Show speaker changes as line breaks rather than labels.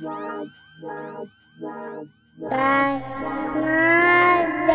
That's not.